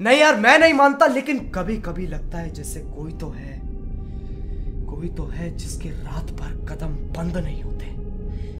नहीं यार, मैं नहीं मानता, लेकिन कभी कभी लगता है जैसे कोई तो है, कोई तो है जिसके रात भर कदम बंद नहीं होते।